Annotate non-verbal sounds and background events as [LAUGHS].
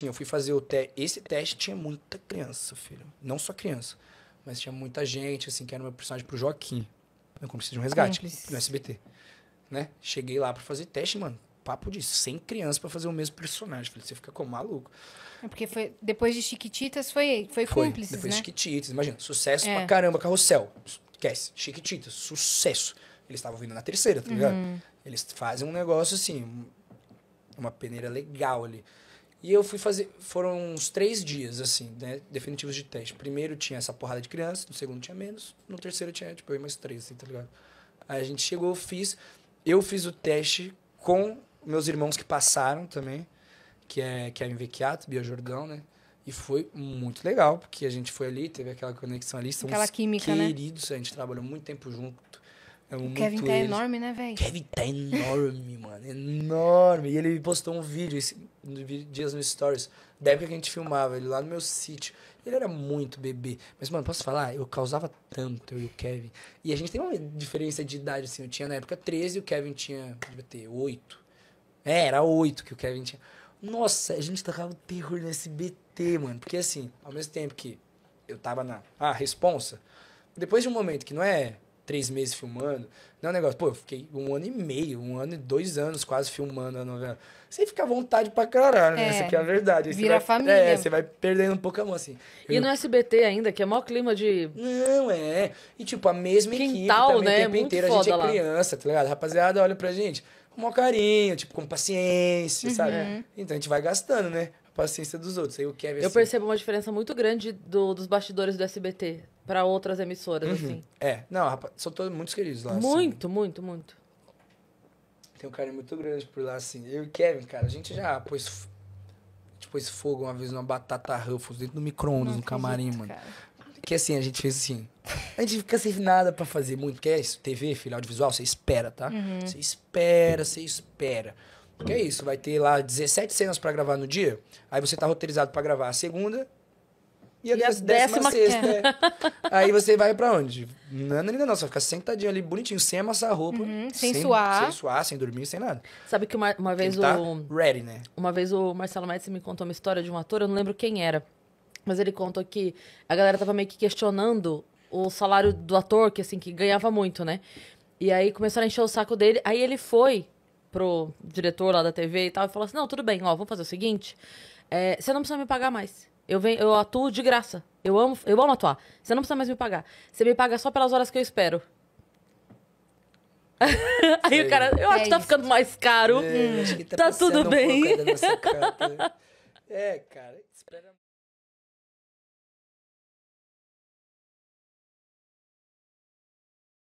Eu fui fazer o teste. Esse teste tinha muita criança, filho. Não só criança. Mas tinha muita gente, assim, que era meu personagem pro Joaquim. Eu comecei de um resgate no SBT. Né? Cheguei lá pra fazer teste, mano. Papo de 100 crianças pra fazer o mesmo personagem. Falei, você fica como maluco. É porque foi, depois de Chiquititas foi, foi, Foi. cúmplices, Depois né? Chiquititas. Imagina, sucesso É. pra caramba, Carrossel. Esquece. Chiquititas, sucesso. Eles estavam vindo na terceira, tá ligado? Uhum. Eles fazem um negócio assim, um- uma peneira legal ali. E eu fui fazer. Foram uns três dias, assim, né? Definitivos de teste. Primeiro tinha essa porrada de criança, no segundo tinha menos, no terceiro tinha, tipo, eu mais três, assim, tá ligado? Aí a gente chegou, fiz. Eu fiz o teste com meus irmãos que passaram também, que é Kevin Vecchiato, Bia Jordão, né? E foi muito legal, porque a gente foi ali, teve aquela conexão ali. São Aquela química, né? queridos, a gente trabalhou muito tempo junto. O Kevin tá eles. enorme, né, velho? Kevin tá enorme, [LAUGHS] mano. Enorme. E ele postou um vídeo esse, dias no Stories, da época que a gente filmava, ele lá no meu sítio. Ele era muito bebê. Mas, mano, posso falar? Eu causava tanto, eu e o Kevin. E a gente tem uma diferença de idade, assim. Eu tinha na época 13 e o Kevin tinha, devia ter 8. É, era 8 que o Kevin tinha. Nossa, a gente tocava terror no SBT, mano. Porque, assim, ao mesmo tempo que eu tava na ah, responsa, depois de um momento que não é três meses filmando, não é um negócio, pô, eu fiquei um ano e meio, um ano e dois anos quase filmando a novela. Você fica à vontade pra caralho, né? É, Essa aqui é a verdade. Aí vira vai- família. É, você vai perdendo um pouco a mão, assim. E Eu- no SBT ainda, que é maior clima de. Não, é. E, tipo, a mesma equipe Quintal, também, né? o tempo Muito inteiro a gente é foda lá. criança, tá ligado? Rapaziada, olha pra gente com maior carinho, tipo, com paciência, sabe? Uhum. Então a gente vai gastando, né? A paciência dos outros. Aí o Kevin, Eu assim, percebo uma diferença muito grande do- dos bastidores do SBT pra outras emissoras, assim. É, não, rapaz, são todos muito queridos lá. assim. Muito, muito, muito. Tem um carinho muito grande por lá, assim. Eu e o Kevin, cara, a gente já pôs, a gente pôs fogo uma vez numa batata Ruffles dentro do micro-ondas, no camarim, mano. Que assim, a gente fez assim. A gente fica sem nada pra fazer muito, porque é isso, TV, filho, audiovisual, você espera, tá? Uhum. Você espera, você espera. Porque é isso, vai ter lá 17 cenas pra gravar no dia, aí você tá roteirizado pra gravar a segunda e a, E a décima, sexta. é. [LAUGHS] aí você vai pra onde? Não, não, não, não, você vai ficar sentadinho ali, bonitinho, sem amassar a roupa. Uhum, sem suar. Sem suar, sem dormir, sem nada. Sabe que uma, uma vez Ele tá o. ready, né? Uma vez o Marcelo Médici me contou uma história de um ator, eu não lembro quem era. Mas ele contou que a galera tava meio que questionando o salário do ator, que assim, que ganhava muito, né? E aí começaram a encher o saco dele. Aí ele foi pro diretor lá da TV e tal e falou assim: Não, tudo bem, ó, vamos fazer o seguinte. é, você não precisa me pagar mais. Eu, venho, eu atuo de graça. Eu amo, eu amo atuar. Você não precisa mais me pagar. Você me paga só pelas horas que eu espero. [LAUGHS] aí Sei. o cara, eu acho É que tá isso. ficando mais caro. É, acho que tá passando tudo um bem. cota. [LAUGHS] É, cara, espera